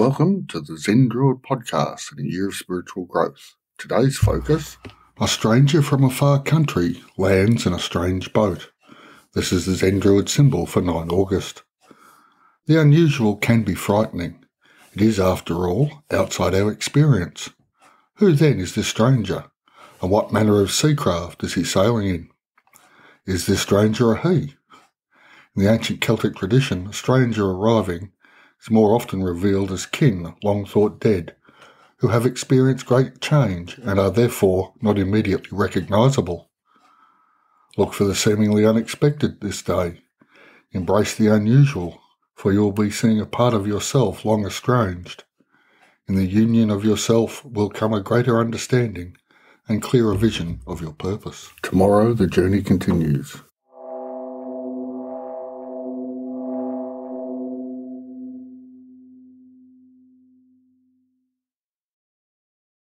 Welcome to the Zen Druid podcast and a year of spiritual growth. Today's focus A stranger from a far country lands in a strange boat. This is the Zen Druid symbol for 9 August. The unusual can be frightening. It is, after all, outside our experience. Who then is this stranger? And what manner of sea craft is he sailing in? Is this stranger a he? In the ancient Celtic tradition, a stranger arriving is more often revealed as kin long thought dead, who have experienced great change and are therefore not immediately recognisable. Look for the seemingly unexpected this day. Embrace the unusual, for you will be seeing a part of yourself long estranged. In the union of yourself will come a greater understanding and clearer vision of your purpose. Tomorrow the journey continues.